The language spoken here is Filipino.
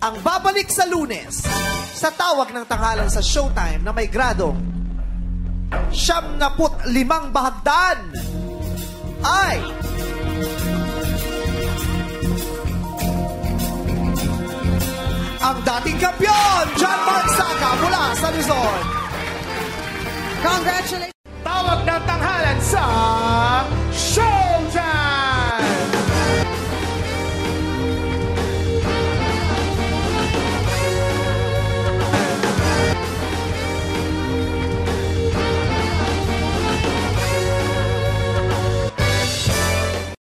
Ang babalik sa lunes sa tawag ng tanghalan sa Showtime na may gradong siyam na put limang bahagdan ay ang dating kampiyon, John Mark Saka mula sa Luzon. Congratulations!